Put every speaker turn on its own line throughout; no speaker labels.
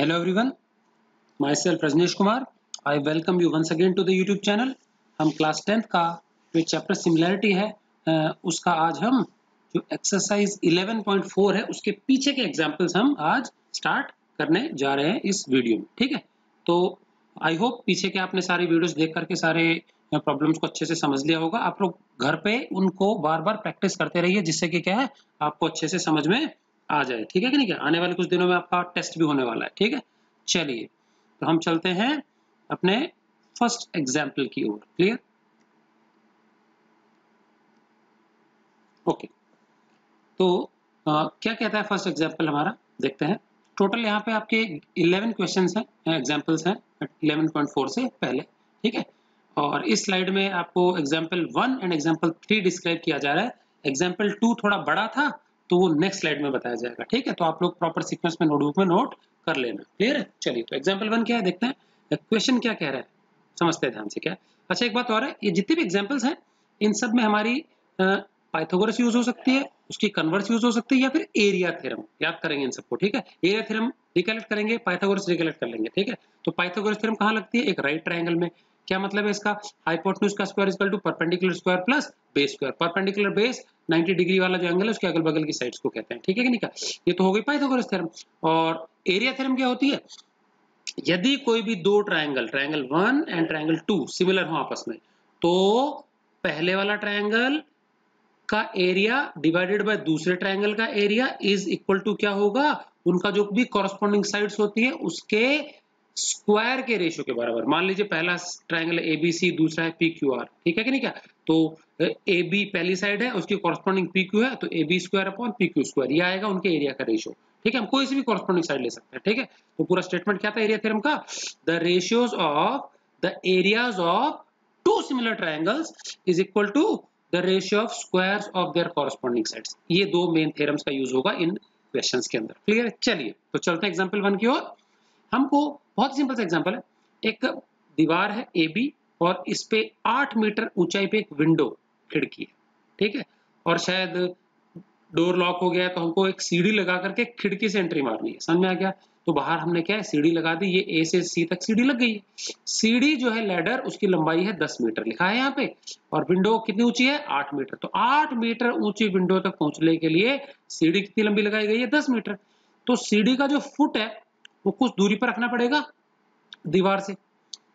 Hello everyone, myself Rajneesh Kumar. I welcome you once again to the YouTube channel. हम class tenth का जो chapter similarity है उसका आज हम जो एक्सरसाइज 11.4 है उसके पीछे के एग्जांपल्स हम आज स्टार्ट करने जा रहे हैं इस वीडियो में ठीक है तो आई होप पीछे के आपने सारी वीडियोस देख करके सारे प्रॉब्लम्स को अच्छे से समझ लिया होगा आप लोग घर पे उनको बार बार प्रैक्टिस करते रहिए जिससे कि क्या है आपको अच्छे से समझ में आ जाए ठीक है कि नहीं क्या? आने वाले कुछ दिनों में आपका टेस्ट भी होने वाला है ठीक है? चलिए तो हम चलते हैं अपने फ़र्स्ट एग्ज़ाम्पल की ओर क्लियर ओके तो आ, क्या कहता है फ़र्स्ट एग्ज़ाम्पल हमारा? देखते हैं। टोटल यहाँ पे आपके 11 क्वेश्चंस हैं एग्जाम्पल्स हैं 11.4 से पहले ठीक है? और इस स्लाइड में आपको example one and example three describe किया जा रहा है। एग्ज़ाम्पल टू थोड़ा बड़ा था तो वो नेक्स्ट स्लाइड में बताया जाएगा। ठीक है? तो आप लोग प्रॉपर सीक्वेंस में नोटबुक में नोट कर लेना। क्लियर है? चलिए तो एग्ज़ाम्पल वन क्या है? देखते हैं। क्वेश्चन क्या कह रहा है? समझते हैं ध्यान से क्या? अच्छा एक बात और है, ये जितने भी एग्जाम्पल्स हैं, इन सब में हमारी पाइथागोरस यूज़ हो सकती है, उसकी कन्वर्स यूज़ हो सकती है, या फिर एरिया थ्योरम याद करेंगे इन सबको, ठीक है? एरिया थ्योरम रिकलेक्ट करेंगे पाइथागोरस रिकलेक्ट कर लेंगे, ठीक है? तो पाइथागोरस थ्योरम कहाँ लगती है? एक राइट ट्रायंगल में। क्या मतलब है इसका? हाइपोटेन्यूज का square equal to perpendicular square plus base square perpendicular base 90 degree वाला जो एंगल है, उसके अगल बगल की साइड्स को कहते हैं। ठीक है कि नहीं का ये तो हो गई पाइथागोरस थ्योरम और एरिया थ्योरम क्या होती है? यदि कोई भी दो triangle triangle one and triangle two similar हो आपस में तो पहले वाला ट्रायंगल का एरिया डिवाइडेड बाय दूसरे ट्रायंगल का एरिया इज़ इक्वल टू क्या होगा? उनका जो भी कॉरस्पॉन्डिंग साइड्स होती है, उसके स्क्वायर के रेशियो के बराबर। मान लीजिए पहला ट्रायंगल एबीसी दूसरा है पी क्यू आर ठीक है कि नहीं क्या? तो ए बी पहली साइड है, उसकी कॉरस्पॉन्डिंग पी क्यू है तो A B square upon P Q square ये आएगा उनके एरिया का रेशियो ठीक है? हम कोई सी भी कॉरस्पॉन्डिंग साइड ले सकते हैं, ठीक है? तो पूरा स्टेटमेंट क्या था? एरिया थ्योरम का? The ratios of the areas of two similar triangles is equal to the ratio of squares of their corresponding sides ये दो मेन थ्योरम्स का यूज़ होगा इन क्वेश्चंस के अंदर। क्लियर है? चलिए तो चलते हैं एग्जांपल वन की ओर। हमको बहुत सिंपल सा एग्जांपल है। एक दीवार है ए बी और इस पे आठ मीटर ऊंचाई पे एक विंडो खिड़की है, ठीक है? और शायद डोर लॉक हो गया है तो हमको एक सीढ़ी लगा करके खिड़की से एंट्री मारनी है। समझ में आ गया? तो बाहर हमने क्या है? सीढ़ी लगा दी। ये ए से सी तक सीढ़ी लग गई है। सीढ़ी जो है लेडर उसकी लंबाई है दस मीटर, लिखा है यहाँ पे। और विंडो कितनी ऊँची है? आठ मीटर। तो आठ मीटर ऊँची विंडो तक पहुँचने के लिए सीढ़ी कितनी लंबी लगाई गई है? दस मीटर। तो सीढ़ी का जो फुट है वो कुछ दूरी पर रखना पड़ेगा दीवार से।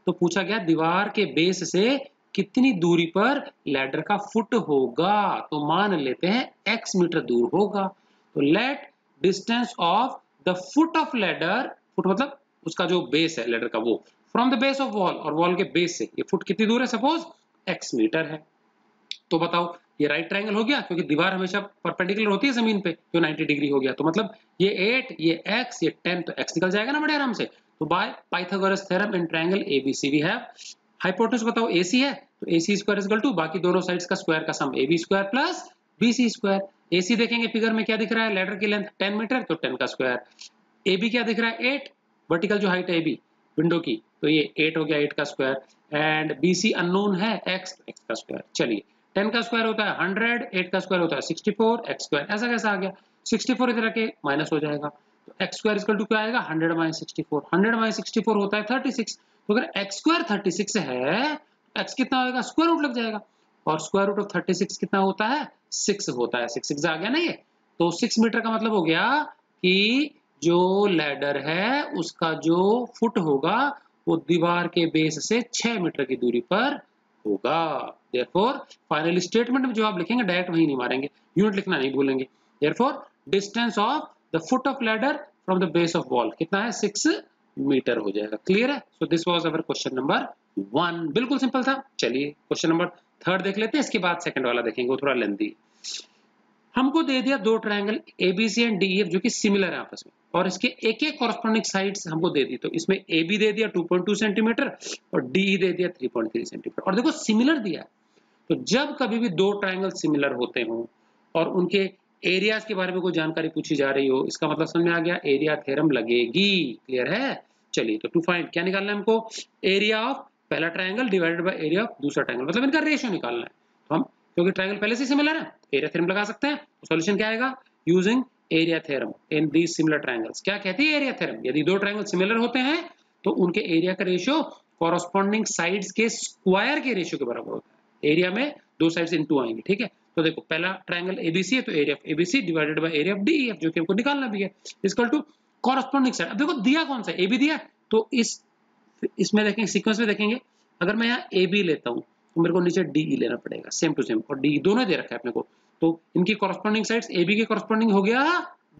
तो पूछा गया, दीवार के बेस से कितनी दूरी पर लैडर का फुट होगा? तो मान लेते हैं एक्स मीटर दूर होगा। तो let distance of the foot of ladder foot मतलब उसका जो बेस है लैडर का वो from the base of wall और वॉल के बेस से। ये फुट कितनी दूर है? सपोज़ एक्स मीटर है। तो बताओ ये राइट ट्रायंगल हो गया, क्योंकि दीवार हमेशा परपेंडिकुलर होती है ज़मीन पे, जो 90 डिग्री हो गया। तो मतलब ये 8 ये x, ये 10 तो x निकल जाएगा ना बड़े आराम से। तो by Pythagoras theorem in triangle ABC we have hypotenuse बताओ AC है? तो AC square is equal to बाकी दोनों साइड्स का स्क्वायर का sum AB square plus BC square AC देखेंगे फिगर में क्या दिख रहा है? लेडर की लेंथ 10 मीटर तो 10 का स्क्वायर AB क्या दिख रहा है? 8 वर्टिकल जो हाइट है AB विंडो की। तो ये 8 हो गया 8 का स्क्वायर एंड BC अननोन है, x x का स्क्वायर चलिए। 10 का स्क्वायर होता है 100 8 का स्क्वायर होता है 64 x स्क्वायर। ऐसा कैसा आ गया? 64 इधर के माइनस हो जाएगा। तो x स्क्वायर इक्वल टू क्या आएगा? 100 माइनस 64 100 माइनस 64 होता है 36 तो अगर x स्क्वायर 36 है x कितना होगा स्क्वायर रूट लग जाएगा। और स्क्वायर रूट ऑफ़ 36 कितना होता है? सिक्स होता है। 6 6 आ गया ना ये? तो सिक्स मीटर का मतलब हो गया कि जो लैडर है, उसका जो फुट होगा, वो दीवार के बेस से छह मीटर की दूरी पर होगा। देयरफॉर फाइनल स्टेटमेंट में जो आप लिखेंगे डायरेक्ट वही नहीं मारेंगे। यूनिट लिखना नहीं भूलेंगे। Therefore distance of the foot of ladder from the base of wall कितना है? सिक्स मीटर हो जाएगा। क्लियर है? So this was our question number one बिल्कुल सिंपल था। चलिए क्वेश्चन नंबर थर्ड देख लेते हैं। इसके बाद सेकंड वाला देखेंगे। वो थोड़ा लेंदी हमको दे दिया दो ट्रायंगल एबीसी एंड डीएफ जो कि सिमिलर है आपस में। और इसके एक एक कॉरस्पॉन्डिंग साइड्स हमको दे दी। तो इसमें ए बी दे दिया 2.2 सेंटीमीटर और डी दे दिया 3.3 सेंटीमीटर और देखो सिमिलर दिया तो जब कभी भी दो ट्रायंगल सिमिलर होते हो और उनके एरियाज़ के बारे में कोई जानकारी पूछी जा रही हो, इसका मतलब समझ में आ गया एरिया थ्योरम लगेगी। क्लियर है? चलिए तो टू फाइंड क्या निकालना है हमको? एरिया ऑफ़ पहला triangle divided by area of दूसरा ट्रायंगल मतलब इनका रेशियो निकालना है। तो हम क्योंकि ट्रायंगल पहले से सिमिलर है एरिया थ्योरम लगा सकते हैं। सॉल्यूशन क्या आएगा? Using area theorem in the similar triangles क्या कहती है एरिया थ्योरम यदि दो ट्रायंगल सिमिलर होते हैं तो उनके एरिया का रेशियो कॉरस्पॉन्डिंग साइड्स के स्क्वायर के रेशियो के बराबर होता है। एरिया में दो साइड्स इनटू आएँगे, ठीक है? तो देखो, पहला ट्राइंगल एबीसी है तो area of ABC divided by area of DEF जो कि हमको निकालना भी है। इक्वल टू कॉरस्पॉन्डिंग साइड अब देखो, दिया कौन सा ए बी दिया तो इस, इसमें देखेंगे सीक्वेंस में देखेंगे। अगर मैं यहाँ ए बी लेता हूँ तो मेरे को नीचे डी e लेना पड़ेगा सेम टू सेम और डी e दोनों दे रखा है अपने को। तो इनकी कॉरस्पॉन्डिंग साइड्स ए बी के कॉरस्पॉन्डिंग हो गया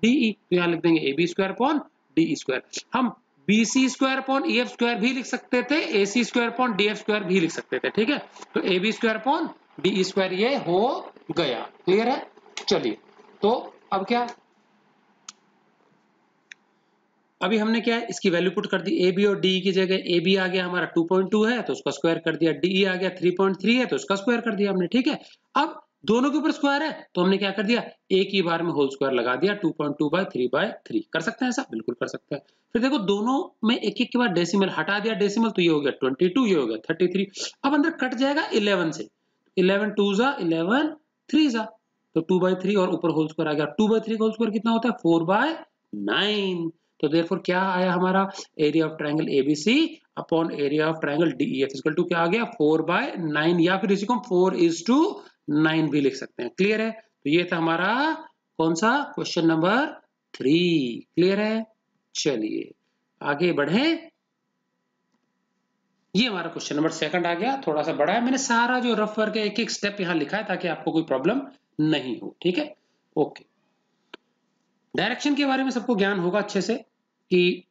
डीई e, तो यहाँ लिख देंगे A B square upon D E square हम B C square upon E F square भी लिख सकते थे A C square upon D F square भी लिख सकते थे ठीक है? तो A B square upon D E square ये हो गया। क्लियर है? चलिए तो अब क्या? अभी हमने क्या है, इसकी वैल्यू पुट कर दी ए बी और डी की जगह ए बी आ गया, हमारा 2.2 है तो उसका स्क्वायर कर दिया डी आ गया 3.3 है तो उसका स्क्वायर कर दिया हमने, ठीक है? अब दोनों के ऊपर स्क्वायर है तो हमने क्या कर दिया? एक ही बार में होल स्क्वायर लगा दिया 2.2 point two by three by three कर सकते हैं ऐसा? बिल्कुल कर सकते हैं। फिर देखो, दोनों में एक एक के बाद डेसिमल हटा दिया डेसिमल तो ये हो गया 22 ये हो गया 33 अब अंदर कट जाएगा 11 से। 11 टू जा 11 थ्री जा तो टू थ्री और ऊपर होल स्क्वायर आ गया। 2 बाई थ्री का होल स्क्वायर कितना होता है? फोर बाय 9 तो देयरफॉर क्या आया हमारा? Area of triangle ABC upon area of triangle DEF two क्या आ गया? 4 बाय नाइन या फिर इसी को 4 इज़ टू नाइन भी लिख सकते हैं। क्लियर है? तो ये था हमारा कौन सा? क्वेश्चन नंबर थ्री क्लियर है? चलिए, आगे बढ़े। ये हमारा क्वेश्चन नंबर सेकंड आ गया। थोड़ा सा बड़ा है मैंने सारा जो रफ वर्क है एक एक स्टेप यहाँ लिखा है ताकि आपको कोई प्रॉब्लम नहीं हो। ठीक है? ओके डायरेक्शन के बारे में सबको ज्ञान होगा अच्छे से कि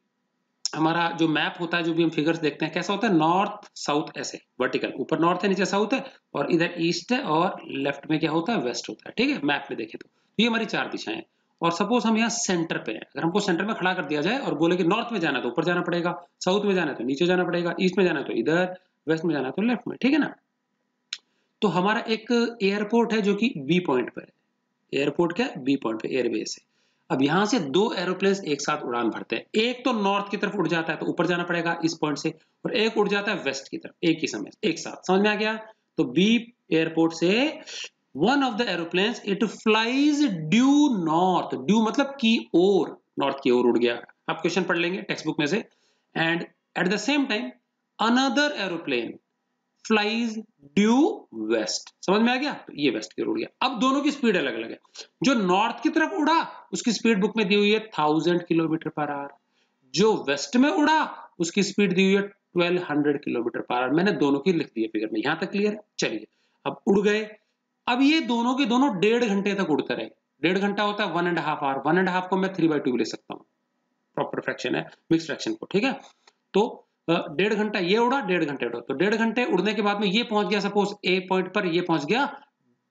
हमारा जो मैप होता है, जो भी हम फिगर्स देखते हैं, कैसा होता है? नॉर्थ साउथ ऐसे वर्टिकल ऊपर नॉर्थ है, नीचे साउथ है और इधर ईस्ट है और लेफ़्ट में क्या होता है? वेस्ट होता है, ठीक है? मैप में देखे तो। ये हमारी चार दिशाएँ हैं। और सपोज़ हम यहाँ सेंटर पे हैं। अगर हमको सेंटर में खड़ा कर दिया जाए और बोले कि नॉर्थ में जाना तो ऊपर जाना पड़ेगा साउथ में जाना तो नीचे जाना पड़ेगा ईस्ट में जाना तो इधर वेस्ट में जाना तो लेफ़्ट में, ठीक है ना? तो हमारा एक एयरपोर्ट है जो कि बी पॉइंट पर है। एयरपोर्ट क्या बी पॉइंट पे एयरबेस है। अब यहाँ से दो एरोप्लेन एक साथ उड़ान भरते हैं। एक तो नॉर्थ की तरफ़ उड़ जाता है तो ऊपर जाना पड़ेगा इस पॉइंट से और एक उड़ जाता है वेस्ट की तरफ़, एक ही समय, एक साथ। समझ में आ गया? तो बी एयरपोर्ट से one of the aeroplane it flies due north due मतलब की ओर नॉर्थ की ओर उड़ गया। आप क्वेश्चन पढ़ लेंगे टेक्स्ट बुक में से। And at the same time another aeroplane flies due west. समझ में आ गया? तो ये वेस्ट की ओर उड़ गया। अब दोनों की स्पीड अलग अलग है। जो नॉर्थ की तरफ़ उड़ा, उसकी स्पीड बुक में दी हुई है थाउज़ेंड किलोमीटर पर आवर। जो वेस्ट में उड़ा, उसकी स्पीड दी हुई है twelve hundred kilometre per hour. मैंने दोनों की लिख दी है फिगर में। यहाँ तक क्लियर है चलिए। अब उड़ गए। अब ये दोनों के दोनों डेढ़ घंटे तक उड़ते रहे। डेढ़ घंटा होता है one and half hour one and half को मैं थ्री बाई टू ले सकता हूँ। प्रॉपर फ्रैक्शन है। मिक्स फ्रैक्शन को, ठीक है? तो डेढ़ घंटा, ये उड़ा, डेढ़ घंटे उड़ा। तो डेढ़ घंटे उड़ने के बाद में ये पहुँच गया सपोज़ ए पॉइंट पर, ये पहुँच गया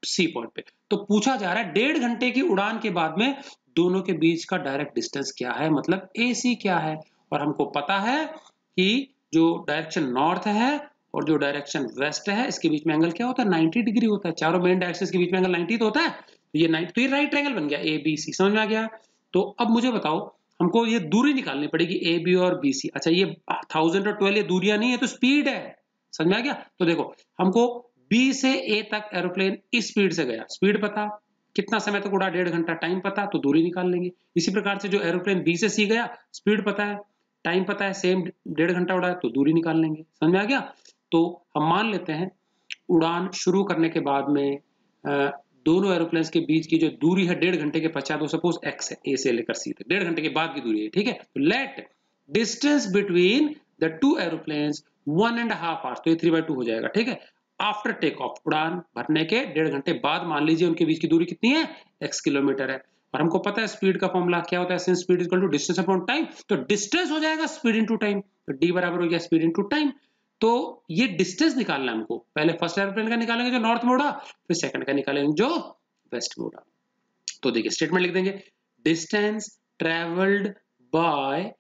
सी पॉइंट पे। तो पूछा जा रहा है, डेढ़ घंटे की उड़ान के बाद में दोनों के बीच का डायरेक्ट डिस्टेंस क्या है? मतलब ए सी क्या है? और हमको पता है कि जो डायरेक्शन नॉर्थ है और जो डायरेक्शन वेस्ट है, इसके बीच में एंगल क्या होता है? 90 डिग्री होता है। चारों मेन डायरेक्शन के बीच में एंगल 90 तो होता है। तो ये 90 तो ये राइट ट्रायंगल बन गया ए बी सी समझ में आ गया? तो अब मुझे बताओ हमको ये दूरी निकालनी पड़ेगी ए बी और बी सी अच्छा ये थाउज़ेंड और ट्वेल्व ये दूरियाँ नहीं है तो स्पीड है। समझ में आ गया? तो देखो, हमको बी से ए तक एरोप्लेन इस स्पीड से गया। स्पीड पता, कितना समय तक उड़ा, डेढ़ घंटा टाइम पता तो दूरी निकाल लेंगे। इसी प्रकार से जो एरोप्लेन बी से सी गया स्पीड पता है टाइम पता है सेम डेढ़ घंटा उड़ा तो दूरी निकाल लेंगे। समझ में आ गया? तो हम मान लेते हैं, उड़ान शुरू करने के बाद में दोनों एरोप्लेन के बीच की जो दूरी है, डेढ़ घंटे के पश्चात सपोज़ एक्स है ए से लेकर सी तक। डेढ़ घंटे के बाद की दूरी है, ठीक है? तो let distance between the two aeroplane one and half hour तो ये थ्री बाई टू हो जाएगा, ठीक है? आफ्टर टेक ऑफ़ उड़ान भरने के डेढ़ घंटे बाद, मान लीजिए उनके बीच की दूरी कितनी है? एक्स किलोमीटर है। और हमको पता है स्पीड का फॉर्मूला क्या होता है? Speed equal to distance upon time तो डिस्टेंस हो जाएगा स्पीड इनटू टाइम तो डी बराबर हो गया स्पीड इनटू टाइम तो ये डिस्टेंस निकालना हमको। पहले फ़र्स्ट एरोप्लेन का निकालेंगे जो नॉर्थ में उड़ा फिर सेकंड का निकालेंगे जो वेस्ट में उड़ा तो देखिए स्टेटमेंट लिख देंगे। Distance travelled by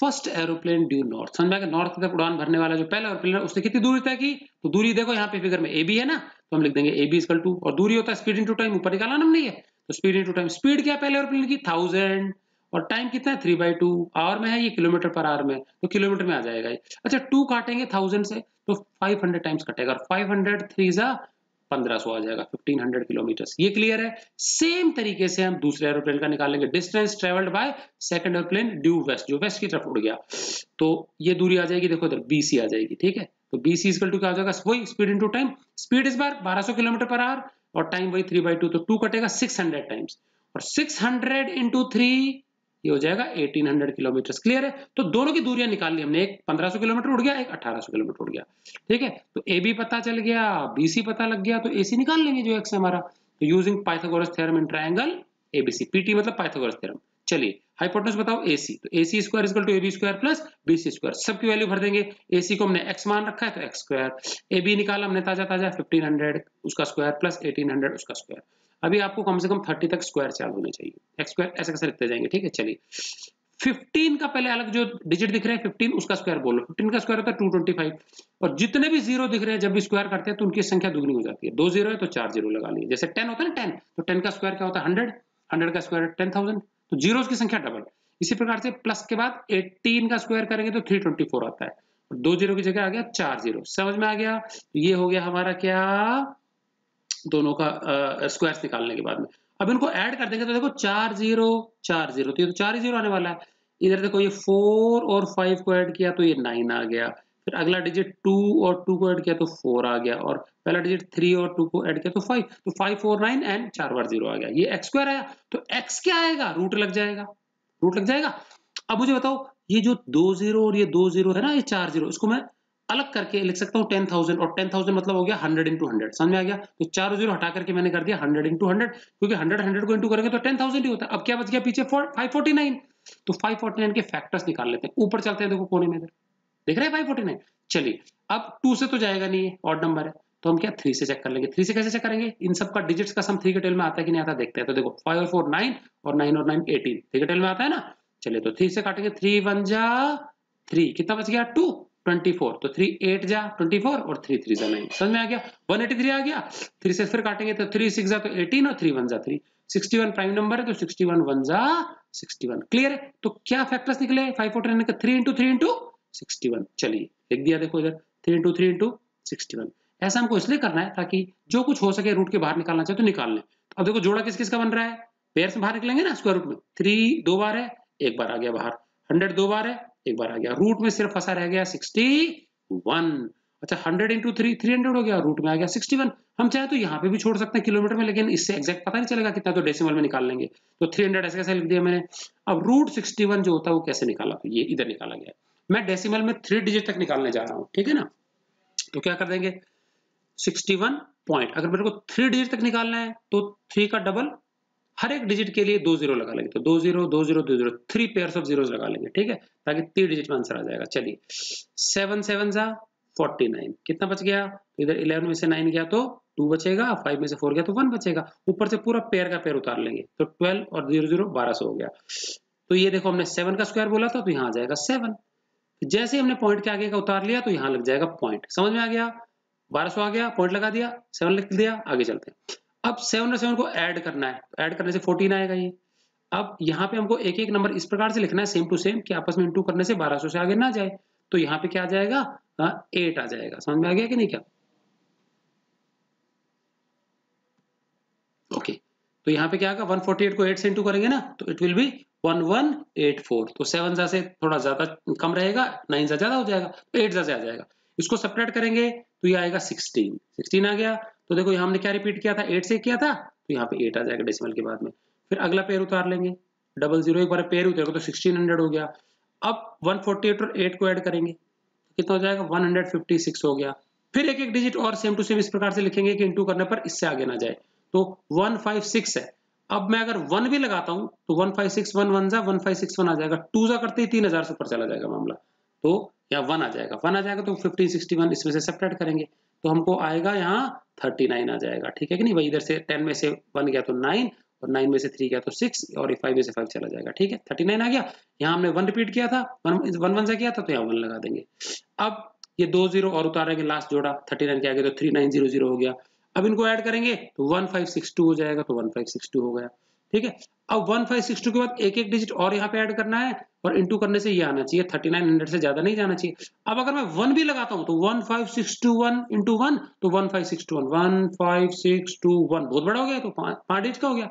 first aeroplane due north समझ में नॉर्थ की तरफ़ उड़ान भरने वाला जो पहला एरोप्लेन है उसने कितनी दूरी तय की? तो दूरी देखो, यहाँ पे फिगर में ए बी है ना तो हम लिख देंगे ए बी टू और दूरी होता है स्पीड इनटू टाइम ऊपर निकालना नहीं है तो स्पीड इनटू टाइम स्पीड क्या पहले एरोप्लेन की? थाउज़ेंड और टाइम कितना है? थ्री बाई टू आवर में है ये किलोमीटर पर आवर में तो किलोमीटर में आ जाएगा ये। अच्छा टू काटेंगे थाउज़ेंड से तो फाइव हंड्रेड टाइम्स कटेगा, और फाइव हंड्रेड थ्री जा 1500 आ जाएगा 1500 किलोमीटर ये क्लियर है? सेम तरीके से हम दूसरे एरोप्लेन का निकालेंगे। Distance travelled by second aeroplane due west जो वेस्ट की तरफ़ उड़ गया। तो ये दूरी आ जाएगी, देखो इधर बीसी आ जाएगी, ठीक है? तो बीसी इजकल टू क्या हो जाएगा? वही स्पीड इंटू टाइम स्पीड इस बार बारह 1200 किलोमीटर पर आवर और टाइम वही थ्री बाई टू तो टू कटेगा 600 टाइम्स और सिक्स हंड्रेड इंटू थ्री ये हो जाएगा 1800 किलोमीटर क्लियर है। तो दोनों की दूरियाँ निकाल ली हमने। एक 1500 किलोमीटर उड़ गया, एक 1800 किलोमीटर उड़ गया। ठीक है? तो ए बी पता चल गया बी सी पता लग गया तो ए सी निकाल लेंगे जो एक्स हमारा। तो using Pythagoras theorem in triangle ABC PT मतलब पाइथागोरस थ्योरम चलिए हाइपोटेनस बताओ एसी तो AC square equal to AB square plus BC square सबकी वैल्यू भर देंगे। एसी को हमने एक्स मान रखा है तो एक्स स्क्वायर ए बी निकाला हमने ताज़ा ताज़ा 1500 उसका स्क्वायर प्लस 1800 उसका स्क्वायर अभी आपको कम से कम 30 तक स्क्वायर चार्ज होने चाहिए। स्क्वायर ऐसे कैसे लिखते जाएँगे? ठीक है चलिए। 15 का पहले अलग जो डिजिट दिख रहे हैं 15 उसका स्क्वायर बोलो 15 का स्क्वायर होता है 225 और जितने भी ज़ीरो दिख रहे हैं जब भी स्क्वायर करते हैं तो उनकी संख्या दुगनी हो जाती है। दो ज़ीरो है तो चार ज़ीरो लगा लिए जैसे टेन होता है ना 10 तो टेन का स्क्वायर क्या होता है? 100 100 का स्क्वायर 10,000 तो ज़ीरो की संख्या डबल इसी प्रकार से प्लस के बाद 18 का स्क्वायर करेंगे तो 324 आता है। दो ज़ीरो की जगह आ गया चार ज़ीरो समझ में आ गया? तो ये हो गया हमारा क्या? दोनों का स्क्वायर निकालने के बाद में। अब इनको ऐड कर देंगे तो देखो चार ज़ीरो चार ज़ीरो तो ये तो चार ही ज़ीरो आने वाला है। इधर देखो ये फोर और फाइव को ऐड किया तो ये नाइन आ गया। फिर अगला डिजिट टू और टू को ऐड किया तो फोर आ गया। और पहला डिजिट थ्री और टू को ऐड किया तो फाइव तो फाइव फोर नाइन एंड चार बार ज़ीरो आ गया। ये एक्स स्क्वायर आया तो एक्स क्या आएगा? रूट लग जाएगा। रूट लग जाएगा। अब मुझे बताओ, ये जो दो ज़ीरो और ये दो ज़ीरो है ना, ये चार ज़ीरो इसको मैं अलग करके लिख सकता हूँ टेन थाउज़ेंड और टेन थाउज़ेंड मतलब हो गया हंड्रेड इंटू हंड्रेड समझ में आ गया? तो चार ज़ीरो हटा करके मैंने कर दिया हंड्रेड इंटू हंड्रेड क्योंकि हंड्रेड हंड्रेड को इंटू करेंगे तो टेन थाउज़ेंड ही होता है। अब क्या बच गया पीछे? फाइव फोर्टी नाइन तो फाइव फोर्टी नाइन के फैक्टर्स निकाल लेते हैं। ऊपर चलते हैं देखो कोने में इधर। देख रहे हैं फाइव फोर्टी नाइन चलिए, अब टू से तो जाएगा नहीं ऑड नंबर है। तो हम क्या थ्री से चेक कर लेंगे। थ्री से कैसे चेक करेंगे? इन सब का डिजिट्स का सम थ्री के टेल में आता है कि नहीं आता, देखते हैं। तो देखो फाइव और फोर नाइन और नाइन और नाइन एटीन थ्री के टेल में आता है ना? चलिए तो थ्री से काटेंगे। थ्री वन जा थ्री कितना बच गया? टू ट्वेंटी फोर तो थ्री एट जा ट्वेंटी फोर और थ्री थ्री जा नाइन समझ में आ गया? वन एटी थ्री आ गया थ्री से फिर काटेंगे तो थ्री सिक्स जा तो एटीन और थ्री वन जा three sixty one prime number है तो सिक्सटी वन वन जा सिक्सटी वन क्लियर है? तो क्या फैक्टर्स निकले? फाइव फोर्टी नाइन का three into three into sixty one चलिए, लिख दिया देखो इधर three into three into sixty one ऐसा हमको इसलिए करना है ताकि जो कुछ हो सके रूट के बाहर निकालना चाहे तो निकाल लें। अब देखो जोड़ा किस किस का बन रहा है? पेयर से बाहर निकलेंगे ना स्क्वायर रूट में। थ्री दो बार है, एक बार आ गया बाहर। हंड्रेड दो बार है एक बार आ गया। रूट में सिर्फ़ फंसा रह गया सिक्सटी वन। अच्छा hundred into three three hundred हो गया। रूट में आ गया सिक्सटी वन। हम चाहे तो यहाँ पे भी छोड़ सकते हैं किलोमीटर में, लेकिन इससे एग्जैक्ट पता नहीं चलेगा कितना तो डेसिमल में निकाल लेंगे। तो थ्री हंड्रेड ऐसे कैसे लिख दिया मैंने? अब रूट सिक्सटी वन जो होता है, वो कैसे निकाला? तो ये इधर निकाला गया। मैं डेसिमल में थ्री डिजिट तक निकालने जा रहा हूँ, ठीक है ना? तो क्या कर देंगे? सिक्सटी वन पॉइंट अगर मेरे को थ्री डिजिट तक निकालना है तो थ्री का डबल हर एक डिजिट के लिए दो ज़ीरो लगा लेंगे। तो दो ज़ीरो दो ज़ीरो दो zero three pair of zero लगा लेंगे, ठीक है? ताकि तीन डिजिट में आंसर आ जाएगा। चलिए। सेवन सेवन जा फोर्टी नाइन कितना बच गया? तो इधर इलेवन में से नाइन गया तो टू बचेगा फाइव में से फोर गया तो वन बचेगा। ऊपर से पूरा पेयर का पेयर उतार लेंगे। तो ट्वेल्व और ज़ीरो ज़ीरो बारह सौ हो गया। तो ये देखो, हमने सेवन का स्क्वायर बोला था तो यहाँ आ जाएगा सेवन जैसे हमने पॉइंट के आगे का उतार लिया तो यहाँ लग जाएगा पॉइंट समझ में आ गया? बारह सौ आ गया पॉइंट लगा दिया सेवन लिख दिया, आगे चलते हैं। अब सेवन और सेवन को ऐड करना है। ऐड करने से फोर्टीन आएगा ये। अब यहाँ पे हमको एक एक नंबर इस प्रकार से लिखना है सेम टू सेम कि आपस में इंटू करने से 1200 से आगे ना जाए। तो यहाँ पे क्या आ जाएगा? एट आ जाएगा। समझ में आ गया कि नहीं क्या? ओके तो यहाँ पे क्या आएगा? 148 को 8 से इंटू करेंगे ना तो इट विल बी 1184 तो सेवन से थोड़ा ज़्यादा कम रहेगा नाइन जा ज़्यादा हो जाएगा तो एट जा से आ जाएगा। इसको सेपरेट करेंगे तो ये आएगा 16 16 आ गया तो देखो, यहाँ हमने क्या रिपीट किया था? एट से किया था? तो यहाँ पे 8 आ जाएगा डेसिमल के बाद में। फिर अगला पेयर उतार लेंगे। डबल ज़ीरो एक बार पेयर उतारेगा तो 1600 हो गया। अब 148 और 8 को ऐड करेंगे। कितना हो जाएगा? 156 हो गया। फिर एक एक डिजिट और सेम टू सेम इस प्रकार से लिखेंगे कि इंटू करने पर इससे आगे ना जाए। तो 156 है। अब मैं अगर वन भी लगाता हूँ तो 156 वन वन जा 1561 आ जाएगा। टू जा करते ही तीन हज़ार से ऊपर चला जाएगा मामला। तो यहाँ वन आ जाएगा। वन आ जाएगा तो 1561 इसमें से सेपरेट करेंगे। तो हमको आएगा यहाँ 39 आ जाएगा, ठीक है कि नहीं? भाई इधर से टेन में से वन गया तो नाइन और नाइन में से थ्री गया तो सिक्स और फाइव में से फाइव चला जाएगा, ठीक है? 39 आ गया, यहाँ हमने वन रिपीट किया था, वन वन वन से किया था तो यहाँ वन लगा देंगे। अब ये दो ज़ीरो और उतारेंगे लास्ट जोड़ा 39 के आगे तो 3900 हो गया। अब इनको ऐड करेंगे तो 1562 हो जाएगा तो 1562 हो गया, ठीक है? अब 1562 के बाद एक एक डिजिट और यहाँ पे ऐड करना है और इंटू करने से ये आना चाहिए थर्टी नाइन हंड्रेड से ज़्यादा नहीं जाना चाहिए। अब अगर मैं वन भी लगाता हूँ तो one five six two one into one तो one five six two one one five six two one बहुत बड़ा हो गया तो पाँच डिजिट का हो गया।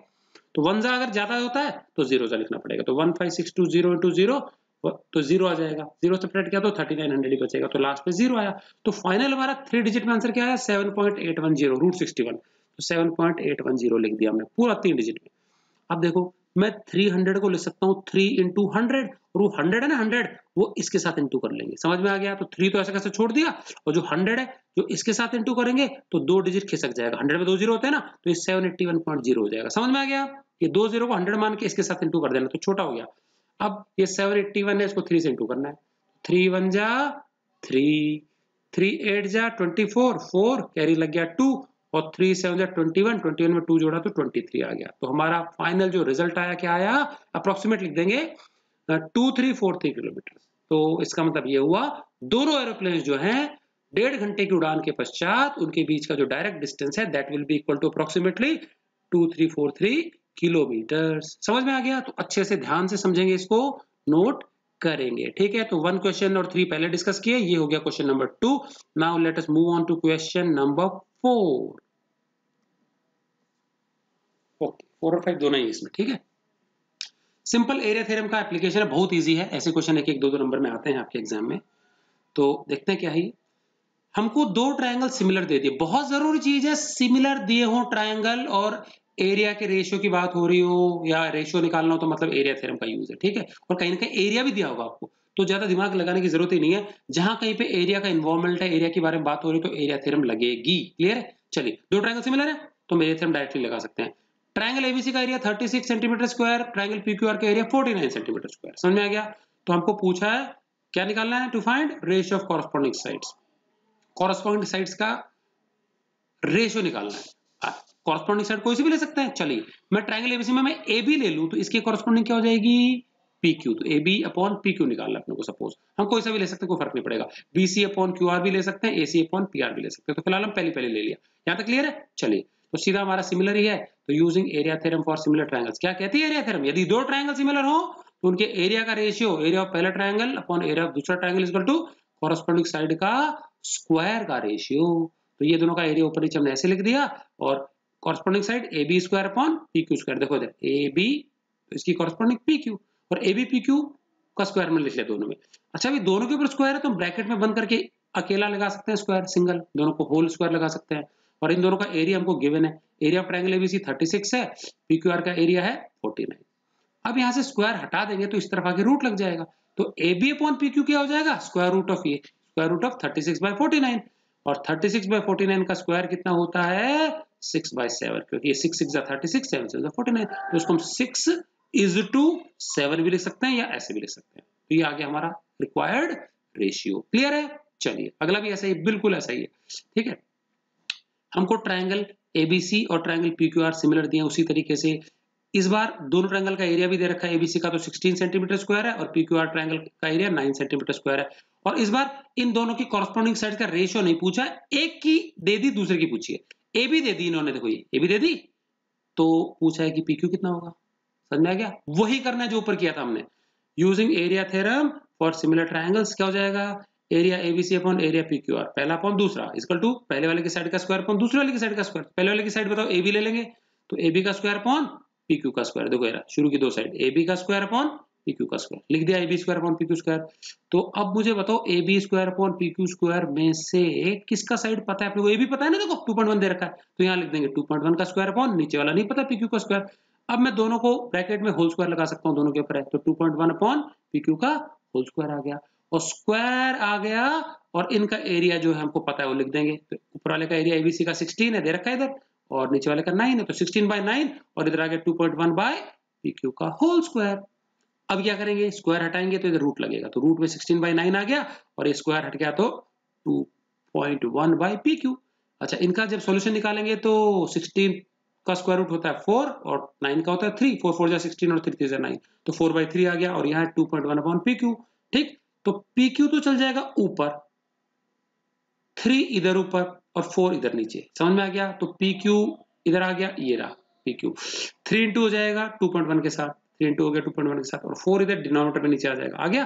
तो वन जा अगर ज़्यादा होता है तो ज़ीरो जा लिखना पड़ेगा। तो one five six two zero into zero तो ज़ीरो आ जाएगा। ज़ीरो सेपरेट किया तो थर्टी नाइन हंड्रेड ही बचेगा। तो लास्ट में ज़ीरो आया। तो फाइनल हमारा थ्री डिजिट में आंसर क्या आया? Seven point eight one zero root sixty one तो seven point eight one zero लिख दिया हमने, पूरा तीन डिजिट में। अब देखो मैं 300 को लिख सकता हूँ 3 इंटू हंड्रेड और वो 100 है ना 100 वो इसके साथ इंटू कर लेंगे। समझ में आ गया? तो 3 तो ऐसे कैसे छोड़ दिया? और जो 100 है, जो इसके साथ इंटू करेंगे तो दो डिजिट खिसक जाएगा। 100 में दो ज़ीरो होते हैं ना तो ये 781.0 हो जाएगा। समझ में आ गया? ये दो ज़ीरो को 100 मान के इसके साथ इंटू कर देना तो छोटा हो गया। अब ये 781 है, इसको 3 से इंटू करना है। थ्री वन जा थ्री थ्री एट जा ट्वेंटी फोर फोर कैरी लग गया टू और थ्री सेवन जा ट्वेंटी वन ट्वेंटी वन में टू जोड़ा तो ट्वेंटी थ्री आ गया। तो हमारा फाइनल जो रिज़ल्ट आया, क्या आया? अप्रोक्सीमेट लिख देंगे two three four three kilometre तो इसका मतलब ये हुआ, दोनों एरोप्लेन जो हैं, डेढ़ घंटे की उड़ान के पश्चात उनके बीच का जो डायरेक्ट डिस्टेंस है that will be equal to approximately two three four three kilometre समझ में आ गया? तो अच्छे से ध्यान से समझेंगे इसको नोट करेंगे। ठीक है? तो वन क्वेश्चन और थ्री पहले डिस्कस किए, ये हो गया question number two now let us move on to question number four. Okay, four और फाइव दोनों ही इसमें, ठीक है? सिंपल एरिया थ्योरम का एप्लीकेशन है, बहुत इजी है। ऐसे क्वेश्चन एक एक दो दो नंबर में आते हैं आपके एग्ज़ाम में। तो देखते हैं क्या है हमको दो ट्रायंगल सिमिलर दे दिए। बहुत ज़रूरी चीज़ है सिमिलर दिए हो ट्रायंगल और एरिया के रेशियो की बात हो रही हो या रेशियो निकालना हो तो मतलब एरिया थ्योरम का यूज़ है, ठीक है? और कहीं ना कहीं एरिया भी दिया होगा आपको। तो ज़्यादा दिमाग लगाने की ज़रूरत ही नहीं है। जहाँ कहीं पे एरिया का इन्वॉल्वमेंट है एरिया के बारे में बात हो रही है तो एरिया थ्योरम लगेगी। क्लियर है? चलिए, दो ट्रायंगल सिमिलर है तो हम एरिया थ्योरम डायरेक्टली लगा सकते हैं। ट्रायंगल एबीसी का area 36 centimetre square triangle PQR का एरिया 49 सेंटीमीटर स्क्वायर समझ में आ गया? तो हमको पूछा है, क्या निकालना है? To find ratio of corresponding sides corresponding sides का रेशियो निकालना है। कॉरस्पॉन्डिंग साइड कोई सी भी ले सकते हैं? चलिए, मैं ट्रायंगल एबीसी में, मैं ए बी ले लूँ तो इसकी कॉरस्पॉन्डिंग क्या हो जाएगी? पी क्यू तो A B upon P Q निकालना अपने को सपोज़ हम कोई सा भी ले सकते हैं, कोई फ़र्क नहीं पड़ेगा। B C upon Q R भी ले सकते हैं A C upon P R भी ले सकते हैं। तो फ़िलहाल हम पहले पहले ले लिया। यहाँ तक क्लियर है? चलिए। तो सीधा हमारा सिमिलर ही है। तो using area theorem for similar triangles क्या कहती है एरिया थ्योरम यदि दो ट्रायंगल सिमिलर हो तो उनके एरिया का रेशियो एरिया ऑफ़ पहला ट्रायंगल अपॉन एरिया ऑफ़ दूसरा triangle equal to corresponding side का स्क्वायर का रेशियो तो ये दोनों का एरिया ऊपर नीचे हमने ऐसे लिख दिया और corresponding side A B square upon P Q square देखो इधर ए बी तो इसकी कॉरस्पॉन्डिंग पी क्यू और ए बी पी क्यू का स्क्वायर में लिख लिया दोनों में। अच्छा अभी दोनों के ऊपर स्क्वायर है तो हम ब्रैकेट में बंद करके अकेला लगा सकते हैं स्क्वायर सिंगल दोनों को होल स्क्वायर लगा सकते हैं। और इन दोनों का एरिया हमको गिवन है। एरिया ऑफ़ ट्रायंगल एबीसी 36 है पीक्यूआर का एरिया है 49 अब यहाँ से स्क्वायर हटा देंगे तो इस तरफ़ आगे रूट लग जाएगा। तो A B upon P Q क्या हो जाएगा? Square root of A square root of 36 six by forty और 36 सिक्स बाय फोर्टी का स्क्वायर कितना होता है? सिक्स बाय सेवन क्योंकि ये 6 6 thirty six seven seven forty nine तो उसको हम 6 इज़ टू 7 भी लिख सकते हैं या ऐसे भी लिख सकते हैं। तो ये आ गया हमारा रिक्वायर्ड रेशियो क्लियर है? चलिए, अगला भी ऐसा ही, बिल्कुल ऐसा ही है। ठीक है? हमको ट्रायंगल एबीसी और ट्रायंगल पीक्यूआर सिमिलर दिए उसी तरीके से। इस बार दोनों ट्रायंगल का एरिया भी दे रखा है एबीसी का तो 16 सेंटीमीटर स्क्वायर है और पीक्यूआर ट्रायंगल का एरिया 9 सेंटीमीटर स्क्वायर है। और इस बार इन दोनों की कॉरस्पॉन्डिंग साइड का रेशियो नहीं पूछा, एक की दे दी, दूसरे की पूछी है ए भी दे दी इन्होंने, देखो ये ए भी दे दी तो पूछा है कि पीक्यू कितना होगा? समझ में आ गया? वही करना है जो ऊपर किया था हमने। Using area theorem for similar triangles क्या हो जाएगा? Area ABC upon area P Q R पहला अपॉन दूसरा। इसकल टू पहले वाले की साइड का स्क्वायर अपॉन दूसरे वाले की साइड का स्क्वायर पहले वाले की साइड बताओ ए बी ले लेंगे। तो ए बी का स्क्वायर अपॉन पी क्यू का स्क्वायर देखो यार शुरू की दो साइड ए बी का स्क्वायर अपॉन पी क्यू का स्क्वायर लिख दिया A B square upon P Q square तो अब मुझे बताओ A B square upon P Q square में से किसका साइड पता है? अपने को ए भी पता है ना? देखो टू पॉइंट वन दे रखा है। तो यहाँ लिख देंगे टू पॉइंट वन का स्क्वायर अपॉन नीचे वाला नहीं पता पी क्यू का स्क्वायर अब मैं दोनों को ब्रैकेट में होल स्क्वायर लगा सकता हूँ दोनों के ऊपर है। तो two point one upon P Q का होल स्क्वायर आ गया। और स्क्वायर आ गया और इनका एरिया जो है हमको पता है वो लिख देंगे। तो ऊपर वाले का एरिया एबीसी का 16 है, दे रखा है इधर। और नीचे वाले का 9 है तो 16 बाय 9 और इधर आ गया 2.1 बाय पीक्यू का होल स्क्वायर अब क्या करेंगे? स्क्वायर हटाएँगे तो इधर रूट लगेगा। तो रूट में 16 बाय 9 आ गया और ये स्क्वायर हट गया तो 2.1 बाय पीक्यू अच्छा इनका जब सॉल्यूशन निकालेंगे तो 16 का स्क्वायर रूट होता है 4 और 9 का होता है 3 4 4 जा 16 और 3 3 जा 9 तो 4 बाय 3 आ गया और यहाँ 2.1 अपॉन पीक्यू ठीक? तो PQ तो चल जाएगा ऊपर. थ्री इधर ऊपर और फोर इधर नीचे. समझ में आ गया? तो PQ इधर आ गया, ये रहा PQ थ्री इंटू हो जाएगा 2.1 के साथ. थ्री इंटू हो गया टू पॉइंट वन के साथ और फोर इधर डिनोमिनेटर में नीचे आ जाएगा. आ गया?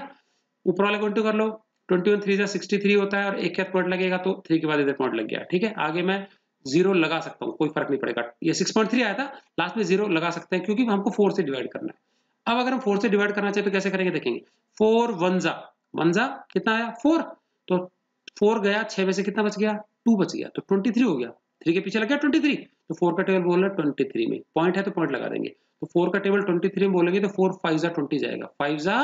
ऊपर वाले को इंटू कर लो. Twenty one three sixty three होता है और एक पॉइंट लगेगा तो थ्री के बाद इधर पॉइंट लग गया. ठीक है? आगे मैं ज़ीरो लगा सकता हूँ, कोई फ़र्क नहीं पड़ेगा। ये सिक्स पॉइंट थ्री आया था लास्ट में ज़ीरो लगा सकते हैं, क्योंकि हमको फोर से डिवाइड करना है। अब अगर हम फोर से डिवाइड करना चाहे तो कैसे करेंगे, देखेंगे। फोर वनजा वनजा कितना आया? फोर तो फोर गया, छह में से कितना बच गया? टू बच गया। तो ट्वेंटी थ्री हो गया। थ्री के पीछे लग गया ट्वेंटी थ्री तो फोर का टेबल बोल ट्वेंटी थ्री में। पॉइंट है तो पॉइंट लगा देंगे। तो फोर का टेबल ट्वेंटी थ्री में बोलेंगे तो फोर फाइव जा ट्वेंटी जाएगा। फाइव जा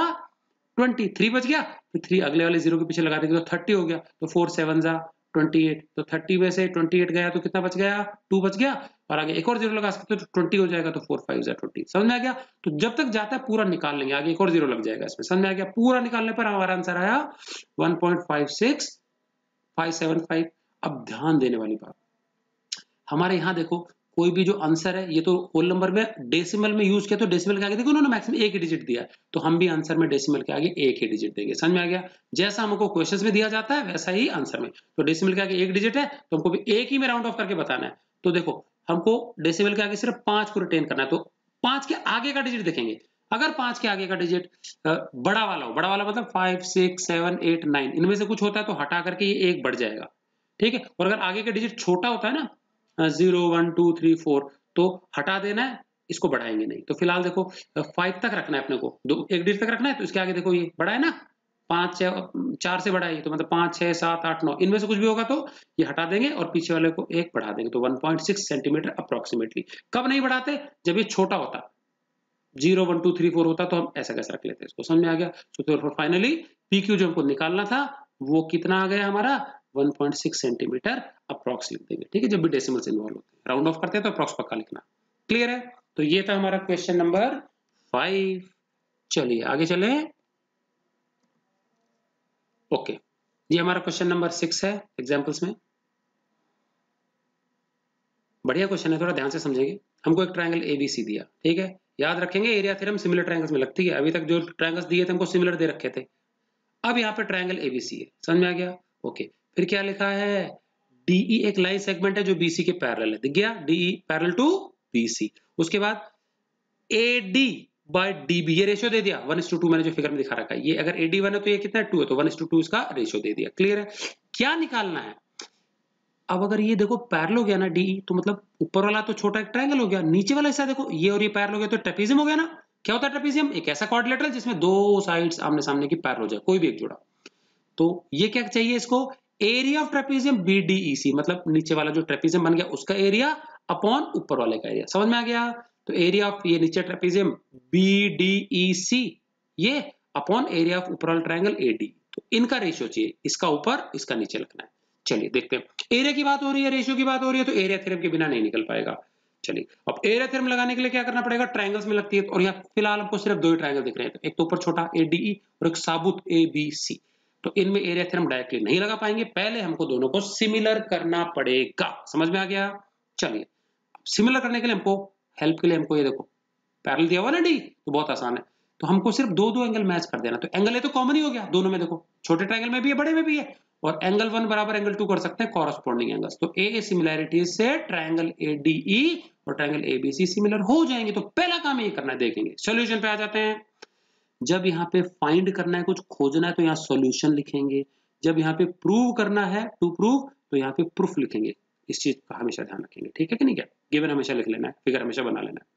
ट्वेंटी थ्री बच गया। तो थ्री अगले वाले ज़ीरो के पीछे लगा देंगे तो थर्टी हो गया। तो फोर सेवन जा ट्वेंटी एट तो थर्टी में से ट्वेंटी एट गया तो कितना बच गया? टू बच गया। और आगे एक और ज़ीरो लगा सकते तो ट्वेंटी हो जाएगा तो फोर फाइव ट्वेंटी समझ में आ गया? तो जब तक जाता है, पूरा निकाल लेंगे। आगे एक और ज़ीरो लग जाएगा इसमें। समझ में आ गया? पूरा निकालने पर हमारा आंसर आया one point five six five seven five अब ध्यान देने वाली बात। हमारे यहाँ देखो कोई भी जो आंसर है, ये तो होल नंबर में डेसिमल में यूज़ किया तो डेसिमल के आगे देखो उन्होंने मैक्सिमम एक ही डिजिट दिया तो हम भी आंसर में डेसिमल के आगे एक ही डिजिट देंगे। समझ में आ गया? जैसा हमको क्वेश्चन में दिया जाता है, वैसा ही आंसर में। तो डेसिमल के आगे एक डिजिट है तो हमको भी एक ही में राउंड ऑफ़ करके बताना है। तो देखो, हमको डेसिमल के आगे सिर्फ़ पाँच को रिटेन करना है तो पाँच के आगे का डिजिट देखेंगे। अगर पाँच के आगे का डिजिट बड़ा वाला हो, बड़ा वाला मतलब five six seven eight nine इनमें से कुछ होता है तो हटा करके ये एक बढ़ जाएगा। ठीक है? और अगर आगे का डिजिट छोटा होता है ना zero one two three four तो हटा देना है, इसको बढ़ाएँगे नहीं। तो फ़िलहाल देखो फाइव तक रखना है अपने को। दो, एक डिजिट तक रखना है तो इसके आगे देखो ये है ना। पाँच छह, चार से है तो मतलब पाँच, छह, सात, आठ, नौ। इनमें से कुछ भी होगा तो ये हटा देंगे और पीछे वाले को एक बढ़ा देंगे तो 1.6 सेंटीमीटर अप्रोक्सीमेटली। कब नहीं बढ़ाते? जब ये छोटा होता। Zero one two three four होता तो हम ऐसा कैसे रख लेते इसको। समझ में आ गया? तो फाइनली पी क्यू जो हमको निकालना था, वो कितना आ गया हमारा? 1.6 सेंटीमीटर अप्रॉक्स लिख देंगे। ठीक है, जब भी डेसिमल से इन्वॉल्व होते हैं। राउंड ऑफ़ करते हैं तो अप्रॉक्स पक्का लिखना। क्लियर है? तो ये था हमारा क्वेश्चन नंबर फाइव चलिए, आगे चले। ओके ये हमारा क्वेश्चन नंबर सिक्स है एग्जाम्पल्स में। बढ़िया क्वेश्चन है, थोड़ा ध्यान से समझेंगे। हमको एक ट्रायंगल एबीसी दिया। ठीक है? याद रखेंगे एरिया थ्योरम सिमिलर ट्रायंगल्स में लगती है। अभी तक जो ट्रायंगल्स दिए थे, हमको सिमिलर दे रखे थे। अब यहाँ पे ट्रायंगल एबीसी है। समझ में आ गया? ओके फिर क्या लिखा है? डीई e एक लाइन सेगमेंट है जो बीसी के पैरल है। दिख गया? डीई पैरेलल टू बीसी उसके बाद एडी बाय डीबी ये रेशियो दे दिया। वन टू टू मैंने जो फिगर में दिखा रखा है। ये अगर एडी वन है तो ये कितना टू है तो वन टू टू इसका रेशियो दे दिया। क्लियर है? क्या निकालना है? अब अगर ये देखो पैरल हो गया ना डी e, तो मतलब ऊपर वाला तो छोटा एक ट्रायंगल हो गया नीचे वाला हिस्सा देखो ये और ये पैरल हो गया तो ट्रेपिजियम हो गया ना। क्या होता है ट्रेपिजियम एक ऐसा कोऑर्डिनेटर जिसमें दो साइड्स आमने सामने की पैरल हो जाए कोई भी एक जोड़ा। तो ये क्या चाहिए इसको? एरिया ऑफ़ ट्रेपिजियम बीडीईसी मतलब नीचे वाला जो ट्रेपिजियम बन गया, उसका एरिया अपॉन ऊपर वाले का एरिया समझ में आ गया? तो एरिया ऑफ़ ये नीचे ट्रेपिजियम बीडीईसी ये अपॉन एरिया ऑफ़ ऊपर वाला ट्रायंगल एडी तो इनका रेशियो चाहिए। इसका ऊपर, इसका नीचे लिखना है। चलिए, देखते हैं। एरिया की बात हो रही है रेशियो की बात हो रही है तो एरिया थ्योरम के बिना नहीं निकल पाएगा। चलिए, अब एरिया थ्योरम लगाने के लिए क्या करना पड़ेगा? ट्रायंगल्स में लगती है, और यहाँ फ़िलहाल हमको सिर्फ़ दो ही ट्रायंगल दिख रहे हैं। एक तो ऊपर छोटा एडीई और एक साबुत ए बी सी तो इनमें एरिया थ्योरम डायरेक्टली नहीं लगा पाएँगे। पहले हमको दोनों को सिमिलर करना पड़ेगा। समझ में आ गया? चलिए सिमिलर करने के लिए हमको हेल्प के लिए हमको ये देखो पैरल दिया हुआ ना डी तो बहुत आसान है। तो हमको सिर्फ़ दो दो एंगल मैच कर देना। तो एंगल ये तो कॉमन ही हो गया, दोनों में देखो। छोटे ट्रायंगल में भी है, बड़े में भी है। और एंगल वन बराबर एंगल टू कर सकते हैं कॉरस्पॉन्डिंग एंगल्स तो ए ए सिमिलैरिटी से ट्रायंगल ए डी ई और triangle A B C similar हो जाएँगे। तो पहला काम ये करना है, देखेंगे। सोल्यूशन पे आ जाते हैं। जब यहाँ पे फाइंड करना है, कुछ खोजना है तो यहाँ सॉल्यूशन लिखेंगे। जब यहाँ पे प्रूव करना है टू प्रूव तो यहाँ पे प्रूफ लिखेंगे। इस चीज़ का हमेशा ध्यान रखेंगे। ठीक है कि नहीं क्या? गिवन हमेशा लिख लेना है फिगर हमेशा बना लेना है।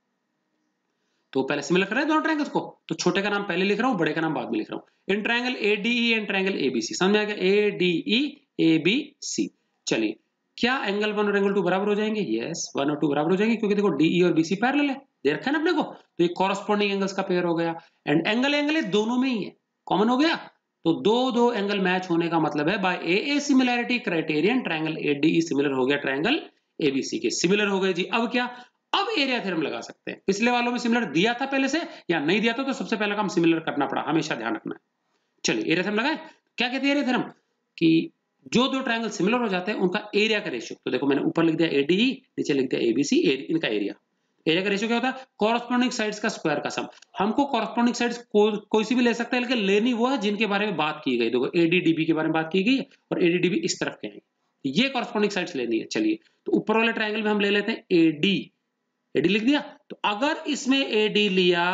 तो पहले सिमिलर कर रहे हैं, दोनों ट्रायंगल्स को? तो छोटे का नाम पहले लिख रहा हूँ, बड़े का नाम बाद में लिख रहा हूँ। In triangle A D E and triangle A B C समझ आ गया? ए डी ई ए बी सी चलिए, क्या एंगल वन और एंगल टू बराबर हो जाएँगे? यस वन और टू बराबर हो जाएँगे, क्योंकि देखो डीई e और बीसी पैरेलल है। दे है ना अपने को तो ये कॉरस्पॉन्डिंग एंगल्स का पेयर हो गया. एंड एंगल एंगल दोनों में ही है. कॉमन हो गया? तो दो दो एंगल मैच होने का मतलब है by A A similarity criterion triangle ADE similar हो गया ट्रायंगल एबीसी के. सिमिलर हो गए जी. अब क्या? अब एरिया थ्योरम लगा सकते हैं. पिछले वालों में सिमिलर दिया था पहले से या नहीं दिया था तो सबसे पहला काम सिमिलर करना पड़ा. हमेशा ध्यान रखना है. चलिए एरिया थ्योरम लगाए. क्या कहते हैं एरिया थ्योरम कि जो दो ट्रायंगल सिमिलर हो जाते हैं, उनका एरिया का रेशियो तो देखो, मैंने ऊपर लिख दिया एडीई नीचे लिख दिया एबीसी इनका एरिया एरिया का रेशियो क्या होता है? कॉरस्पॉन्डिंग साइड्स का स्क्वायर का सम हमको कॉरस्पॉन्डिंग साइड्स कोई सी भी ले सकते हैं, लेकिन लेनी वो है जिनके बारे में बात की गई। देखो एडीडीबी के बारे में बात की गई और एडीडीबी इस तरफ़ के हैं। ये कॉरस्पॉन्डिंग साइड्स लेनी है, चलिए। तो ऊपर वाले ट्रायंगल में हम ले लेते हैं एडी एडी लिख दिया? तो अगर इसमें एडी लिया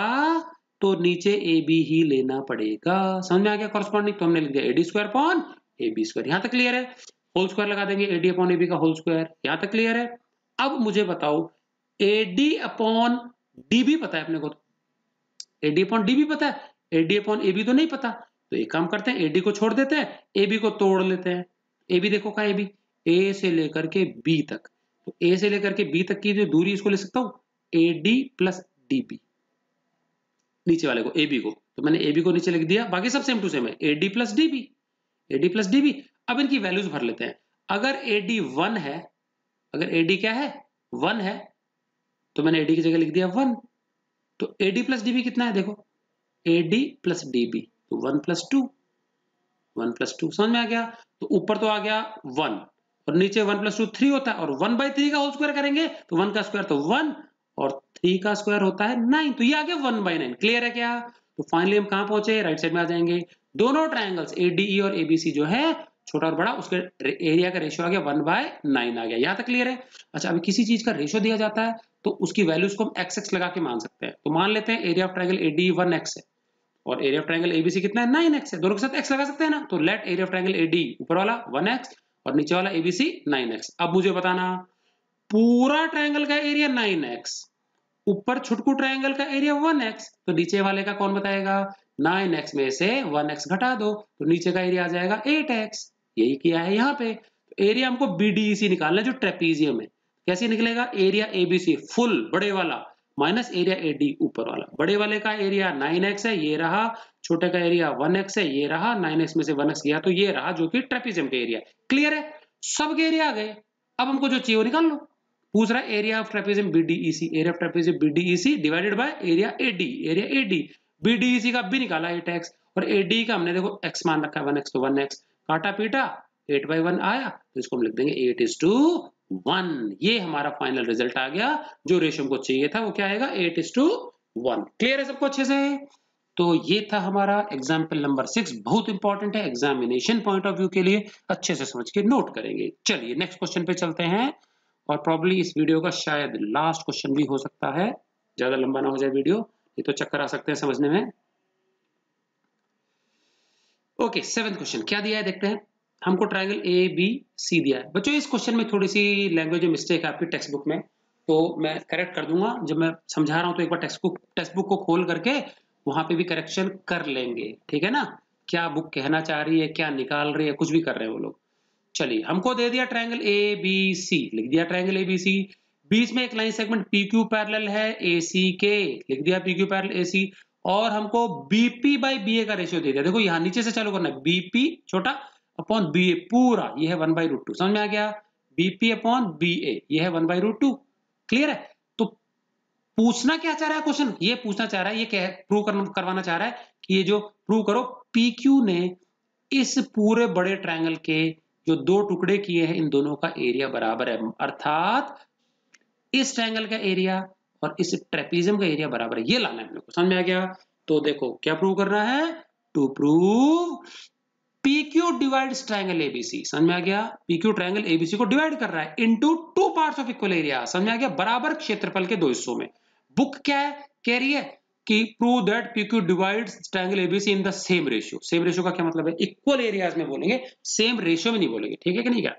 तो नीचे ए बी ही लेना पड़ेगा। समझ में आ गया कॉरस्पॉन्डिंग तो हमने लिख दिया AD square upon A B square यहाँ तक क्लियर है? होल स्क्वायर लगा देंगे एडी अपॉन ए बी का होल स्क्वायर यहाँ तक क्लियर है? अब मुझे बताओ एडी अपॉन डी बी पता है अपने को एडी अपॉन डी बी पता है? एडी अपॉन ए बी तो नहीं पता। तो एक काम करते हैं एडी को छोड़ देते हैं ए बी को तोड़ लेते हैं। ए बी देखो कहा ए बी ए से लेकर के बी तक। तो ए से लेकर के बी तक की जो दूरी इसको ले सकता हूँ? A D plus D B नीचे वाले को ए बी को। तो मैंने ए बी को नीचे लिख दिया। बाकी सब सेम टू सेम है। A D plus D B A D plus D B अब इनकी वैल्यूज़ भर लेते हैं। अगर ए डी वन है, अगर ए डी क्या है? वन है तो मैंने ए डी की जगह लिख दिया वन। तो ए डी प्लस डीबी कितना है? देखो ए डी प्लस डीबी तो one plus two one plus two समझ में आ गया? तो ऊपर तो आ गया वन, और नीचे वन प्लस टू थ्री होता है, और वन बाई थ्री का होल स्क्वायर करेंगे तो वन का स्क्वायर तो वन, और थ्री का स्क्वायर होता है नाइन तो ये आ गया वन बाई नाइन क्लियर है क्या? तो फाइनली हम कहाँ पहुँचे? राइट साइड में आ जाएँगे। दोनों ट्राइंगल्स एडीई और एबीसी जो है छोटा और बड़ा, उसके एरिया का रेशियो आ गया वन बाय नाइन आ गया। यहाँ तक क्लियर है? अच्छा अभी किसी चीज़ का रेशियो दिया जाता है तो उसकी वैल्यूज़ को हम एक्स एक्स लगा के मान सकते हैं। तो मान लेते हैं area of triangle AD one x है, और एरिया ऑफ़ ट्राइंगल एबीसी कितना है? नाइन एक्स है। दोनों के साथ एक्स लगा सकते हैं ना? तो let area of triangle AD ऊपर वाला वन एक्स और नीचे वाला एबीसी नाइन एक्स अब मुझे बताना, पूरा ट्राइंगल का एरिया नाइन एक्स ऊपर छुटकू ट्राइंगल का एरिया वन एक्स तो नीचे वाले का कौन बताएगा? नाइन एक्स में से वन एक्स घटा दो तो नीचे का एरिया आ जाएगा एट एक्स यही किया है। यहाँ पे एरिया हमको बीडीसी निकालना है, जो ट्रेपीजियम है। कैसे निकलेगा? एरिया एबीसी फुल बड़े वाला। माइनस एरिया एडी ऊपर वाला। बड़े वाले का एरिया नाइन एक्स है, ये रहा। छोटे का एरिया वन एक्स है, ये रहा। नाइन एक्स में से वन एक्स गया तो ये रहा, जो कि ट्रेपीजियम का एरिया क्लियर है? सबके एरिया आ गए। अब हमको जो चाहिए वो निकाल लो। पूछ रहा है area of trapezium BDEC area of trapezium BDEC divided by area AD area AD BDEC का भी निकाला एट एक्स और एडी का हमने देखो एक्स मान रखा है वन एक्स तो वन एक्स काटा पीटा एट बाई वन आया तो इसको हम लिख देंगे एट इज़ टू वन ये हमारा फाइनल रिज़ल्ट आ गया। जो रेशियो को चाहिए था वो क्या आएगा? Eight is to one clear है सबको अच्छे से? तो ये था हमारा एग्ज़ाम्पल नंबर सिक्स बहुत इंपॉर्टेंट है एग्जामिनेशन पॉइंट ऑफ़ व्यू के लिए। अच्छे से समझ के नोट करेंगे। चलिए नेक्स्ट क्वेश्चन पे चलते हैं। और प्रॉब्ली इस वीडियो का शायद लास्ट क्वेश्चन भी हो सकता है। ज़्यादा लंबा ना हो जाए वीडियो ये तो चक्कर आ सकते हैं समझने में। ओके सेवेंथ क्वेश्चन क्या दिया है? देखते हैं। हमको ट्राइंगल ए बी सी दिया है। बच्चों, इस क्वेश्चन में थोड़ी सी लैंग्वेज मिस्टेक है आपकी टेक्स्ट बुक में। तो मैं करेक्ट कर दूँगा। जब मैं समझा रहा हूँ तो एक बार टेक्स्ट बुक टेक्स्ट बुक को खोल करके वहाँ पे भी करेक्शन कर लेंगे। ठीक है ना? क्या बुक कहना चाह रही है? क्या निकाल रही है? कुछ भी कर रहे हैं वो लोग। चलिए, हमको दे दिया ट्राइंगल ए बी सी लिख दिया ट्राइंगल ए बी सी बीच में एक line segment P Q parallel है ए सी के लिख दिया P Q parallel A C और हमको बीपी बाई बी ए का रेशियो दे दिया। देखो यहाँ नीचे से चालू करना है। बीपी छोटा अपॉन बी ए पूरा। ये है वन बाई रूट टू समझ में आ गया? बीपी अपॉन बी ए ये है one by root two clear है? तो पूछना क्या चाह रहा है क्वेश्चन ये पूछना चाह रहा है, ये क्या है प्रूव करवाना चाह रहा है कि ये जो प्रूव करो पी क्यू ने इस पूरे बड़े ट्रायंगल के जो दो टुकड़े किए हैं, इन दोनों का एरिया बराबर है। अर्थात इस ट्रायंगल का एरिया और इस ट्रेपिज्म का एरिया बराबर है। ये लाना है को, समझ में आ गया? तो देखो, क्या प्रूव करना है? To prove PQ divides triangle ABC समझ में आ गया? PQ ट्रायंगल ABC को डिवाइड कर रहा है into two parts of equal area समझ में आ गया? बराबर क्षेत्रफल के दो हिस्सों में। बुक क्या है? कह रही है कि prove that PQ divides triangle ABC in the same ratio same ratio का क्या मतलब है? इक्वल एरियाज़ में बोलेंगे। सेम रेशियो में नहीं बोलेंगे, ठीक है कि नहीं क्या?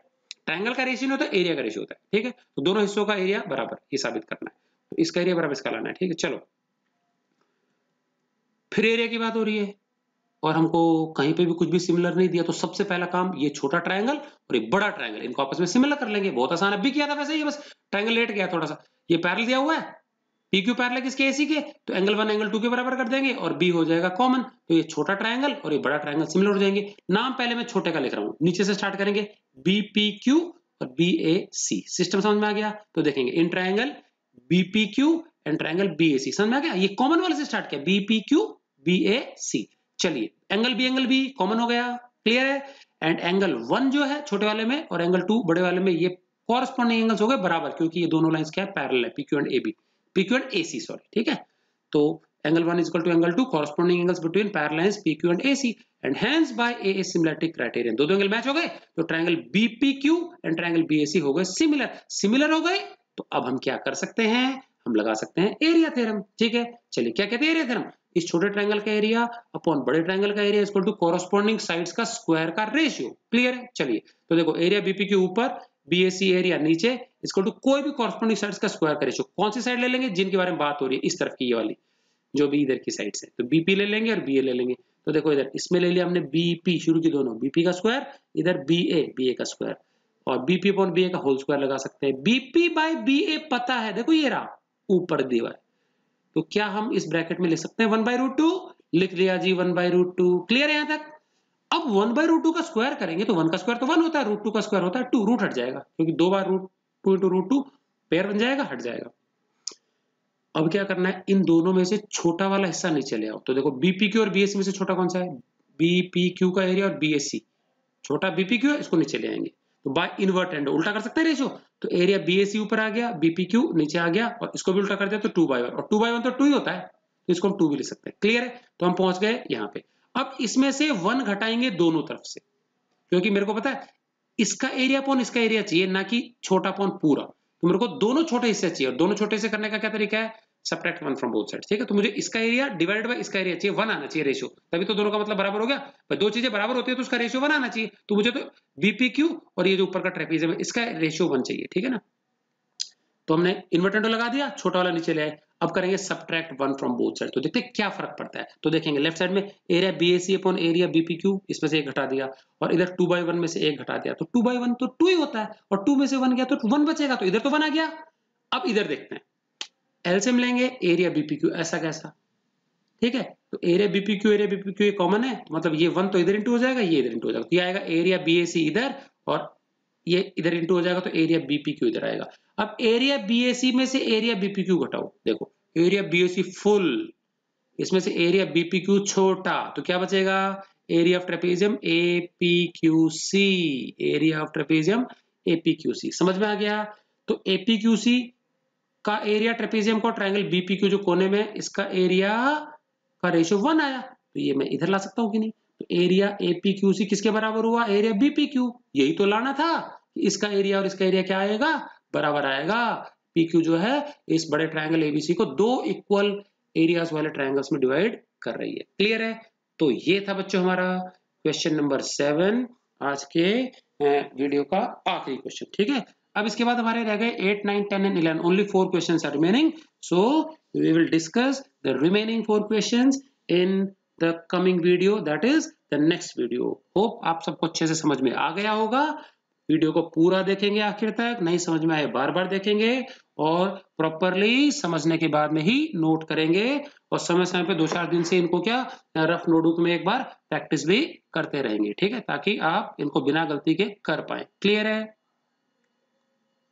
ट्रायंगल का रेशियो नहीं होता एरिया का रेशियो होता है, ठीक है? तो दोनों हिस्सों का एरिया बराबर, ये साबित करना है। इसका एरिया बराबर इसका लाना है, ठीक है? चलो। फिर एरिया की बात हो रही है, और हमको कहीं पे भी कुछ भी सिमिलर नहीं दिया तो सबसे पहला काम ये छोटा ट्रायंगल और एक बड़ा ट्रायंगल इनको आपस में सिमिलर कर लेंगे। बहुत आसान अभी किया था वैसे ही, बस ट्रायंगल लेट गया थोड़ा सा। ये पैरल दिया हुआ है? पी क्यू पैरल किसके एसी के? तो एंगल वन एंगल टू के बराबर कर देंगे, और बी हो जाएगा कॉमन तो ये छोटा ट्रायंगल और ये बड़ा ट्रायंगल सिमिलर हो जाएँगे। नाम पहले मैं छोटे का लिख रहा हूँ। नीचे से स्टार्ट करेंगे। बी पी क्यू और बी ए सी सिस्टम समझ में आ गया? तो देखेंगे। In triangle Q and triangle BAC समझ में आ गया? ये कॉमन वाले से स्टार्ट किया। ए सी चलिए angle B angle B common हो गया। क्लियर है? एंड एंगल वन जो है, छोटे वाले में और एंगल टू बड़े वाले में, ये कॉरस्पॉन्डिंग एंगल्स हो गए बराबर, क्योंकि ये दोनों लाइंस क्या है? पैरेलल है PQ and B PQ and C sorry ठीक है? तो angle one is equal to angle two corresponding angles between parallel lines PQ and C and hence by A A similarity criterion दो दो angle match हो गए? तो triangle BPQ and triangle BAC हो गए सिमिलर सिमिलर हो गए तो अब हम क्या कर सकते हैं? हम लगा सकते हैं एरिया थ्योरम ठीक है? चलिए, क्या कहते हैं एरिया थ्योरम इस छोटे ट्रायंगल का एरिया अपॉन बड़े ट्रायंगल का area equal to corresponding sides का स्क्वायर का रेशियो क्लियर है? चलिए तो देखो एरिया बीपी के ऊपर बीएसी एरिया नीचे इसको टू कोई भी कॉरस्पॉन्डिंग साइड्स का स्क्वायर का रेशियो कौन सी साइड ले लेंगे? जिनके बारे में बात हो रही है, इस तरफ़ की ये वाली, जो भी इधर की साइड है। तो बीपी ले लेंगे और बीए ले लेंगे। तो देखो इधर, इसमें ले लिया हमने बीपी शुरू की दोनों बीपी का स्क्वायर इधर बीए बीए का स्क्वायर और बीपी अपॉन बीए का होल स्क्वायर लगा सकते हैं। बीपी बाय बीए पता है। देखो ये रहा, ऊपर दीवार तो क्या हम इस ब्रैकेट में लिख सकते हैं? वन बाई रूट टू लिख लिया जी one by root two clear है यहाँ तक? अब वन बाई रूट टू का स्क्वायर करेंगे तो वन का स्क्वायर तो वन होता है। रूट टू का स्क्वायर होता है टू रूट हट जाएगा। क्योंकि दो बार root two into root two pair बन जाएगा, हट जाएगा। अब क्या करना है? इन दोनों में से छोटा वाला हिस्सा नीचे ले आओ। तो देखो बीपीक्यू और बीएससी में से छोटा कौन सा है? बीपीक्यू का एरिया और बीएससी छोटा बीपीक्यू है, इसको नीचे ले आएँगे। तो बाय इनवर्ट एंड उल्टा कर सकते हैं रेशियो तो एरिया बीएससी ऊपर आ गया बीपीक्यू नीचे आ गया और इसको भी उल्टा कर दिया तो टू बाई वन और टू बाई वन तो टू ही होता है तो इसको हम टू भी ले सकते हैं। क्लियर है? तो हम पहुँच गए यहाँ पे। अब इसमें से वन घटाएँगे दोनों तरफ़ से, क्योंकि मेरे को पता है, इसका एरिया पॉन इसका एरिया चाहिए, ना कि छोटा पॉन पूरा। तो मेरे को दोनों छोटे हिस्से चाहिए, और दोनों छोटे हिस्से करने का क्या तरीका है? Subtract one from both side ठीक है? तो मुझे इसका एरिया डिवाइड बाय इसका एरिया चाहिए वन आना चाहिए रेशियो तभी तो दोनों का मतलब बराबर हो गया। दो चीज़ें बराबर होती है तो उसका रेशियो वन आना चाहिए। तो मुझे तो बीपी क्यू और ये जो ऊपर का ट्रेपीजियम है, इसका रेशियो वन चाहिए। ठीक है ना? तो हमने इन्वर्टेंडो लगा दिया, छोटा वाला नीचे ले अब करेंगे subtract one from both side तो देखते क्या फ़र्क पड़ता है। तो देखेंगे लेफ़्ट साइड में area B AC upon area BPQ इसमें से एक घटा दिया और इधर टू बाई वन में से एक घटा दिया। तो टू बाई वन तो टू ही होता है और टू में से वन गया तो वन बचेगा। तो इधर तो वन आ गया। अब इधर देखते हैं। एलसीएम लेंगे एरिया बीपीक्यू ऐसा कैसा? ठीक है? तो एरिया बीपीक्यू एरिया बीपीक्यू ये कॉमन है? मतलब ये वन तो इधर इंटू हो जाएगा, ये इधर इंटू हो जाएगा। तो ये आएगा एरिया बीएसी इधर और ये इधर इंटू हो जाएगा तो एरिया बीपीक्यू इधर आएगा। अब एरिया बीएसी में से एरिया बीपीक्यू घटाओ। देखो एरिया बीएसी फुल इसमें से एरिया बीपीक्यू छोटा तो क्या बचेगा? Area of trapezium APQC area of trapezium APQC समझ में आ गया? तो एपीक्यूसी का एरिया ट्रेपेजियम को ट्रायंगल बीपीक्यू जो कोने में इसका एरिया का रेशियो वन आया। तो ये मैं इधर ला सकता हूँ कि नहीं? तो एरिया एपीक्यूसी किसके बराबर हुआ? एरिया बीपीक्यू यही तो लाना था इसका एरिया और इसका एरिया क्या आएगा? बराबर आएगा पीक्यू जो है, इस बड़े ट्रायंगल एबीसी को दो इक्वल एरियाज़ वाले ट्रायंगल्स में डिवाइड कर रही है। क्लियर है? तो ये था बच्चों हमारा क्वेश्चन नंबर सेवन आज के वीडियो का आखिरी क्वेश्चन ठीक है? अब इसके बाद हमारे रह गए eight nine ten and eleven only four question are remaining so we will discuss the remaining four question in the coming video that is the next video hope आप सबको अच्छे से समझ में आ गया होगा। वीडियो को पूरा देखेंगे आखिर तक, नहीं समझ में आए बार बार देखेंगे और प्रॉपरली समझने के बाद में ही नोट करेंगे। और समय समय पे दो चार दिन से इनको क्या रफ नोटबुक में एक बार प्रैक्टिस भी करते रहेंगे, ठीक है? ताकि आप इनको बिना गलती के कर पाए। क्लियर है?